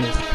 Yes.